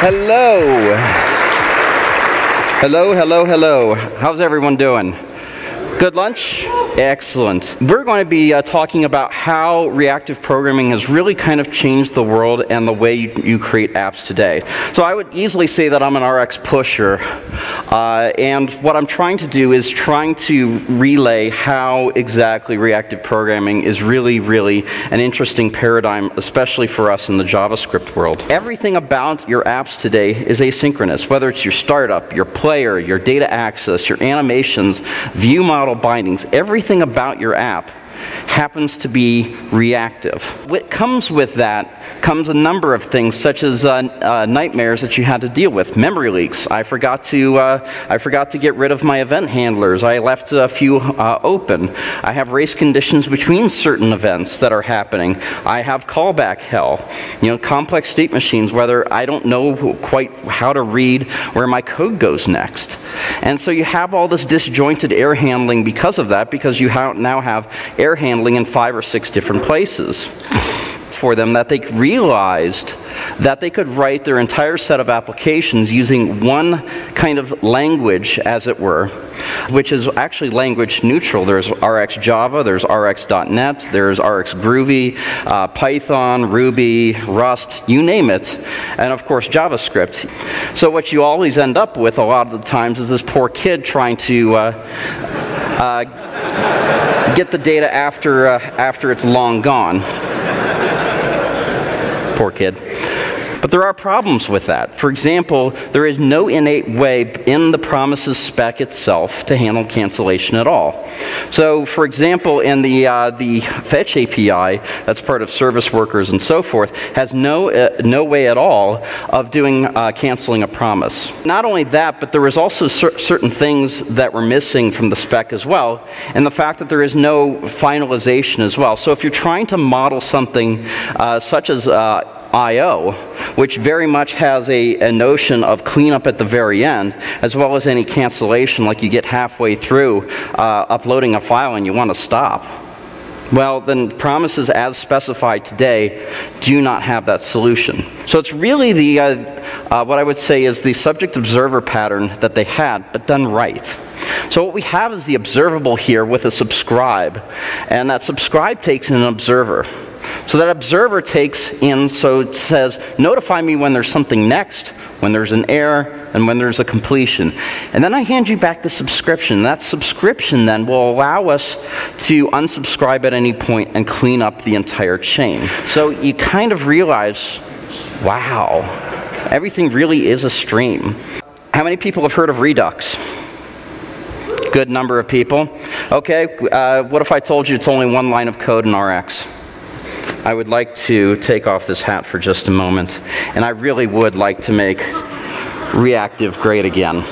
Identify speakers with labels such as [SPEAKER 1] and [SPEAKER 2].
[SPEAKER 1] Hello. Hello, hello, hello. How's everyone doing? Good lunch? Excellent. We're going to be uh, talking about how reactive programming has really kind of changed the world and the way you, you create apps today. So I would easily say that I'm an RX pusher, uh, and what I'm trying to do is trying to relay how exactly reactive programming is really, really an interesting paradigm, especially for us in the JavaScript world. Everything about your apps today is asynchronous, whether it's your startup, your player, your data access, your animations, view model, model bindings, everything about your app happens to be reactive. What comes with that comes a number of things, such as uh, uh, nightmares that you had to deal with. Memory leaks. I forgot to uh, I forgot to get rid of my event handlers. I left a few uh, open. I have race conditions between certain events that are happening. I have callback hell. You know, complex state machines. Whether I don't know quite how to read where my code goes next. And so you have all this disjointed error handling because of that, because you ha now have error handling in five or six different places for them that they realized that they could write their entire set of applications using one kind of language, as it were, which is actually language neutral. There's RX Java, there's RX.NET, there's RX Groovy, uh, Python, Ruby, Rust, you name it, and of course JavaScript. So what you always end up with a lot of the times is this poor kid trying to uh, uh, get the data after, uh, after it's long gone. Poor kid. But there are problems with that. For example, there is no innate way in the promises spec itself to handle cancellation at all. So, for example, in the, uh, the fetch API, that's part of service workers and so forth, has no, uh, no way at all of doing uh, canceling a promise. Not only that, but there was also cer certain things that were missing from the spec as well, and the fact that there is no finalization as well. So if you're trying to model something uh, such as uh, I.O., which very much has a, a, notion of cleanup at the very end, as well as any cancellation, like you get halfway through uh, uploading a file and you want to stop. Well, then promises as specified today do not have that solution. So it's really the, uh, uh, what I would say is the subject observer pattern that they had, but done right. So what we have is the observable here with a subscribe, and that subscribe takes an observer. So that observer takes in, so it says, notify me when there's something next, when there's an error, and when there's a completion. And then I hand you back the subscription. That subscription then will allow us to unsubscribe at any point and clean up the entire chain. So you kind of realize, wow, everything really is a stream. How many people have heard of Redux? Good number of people. Okay, uh, what if I told you it's only one line of code in RX? I would like to take off this hat for just a moment, and I really would like to make reactive great again.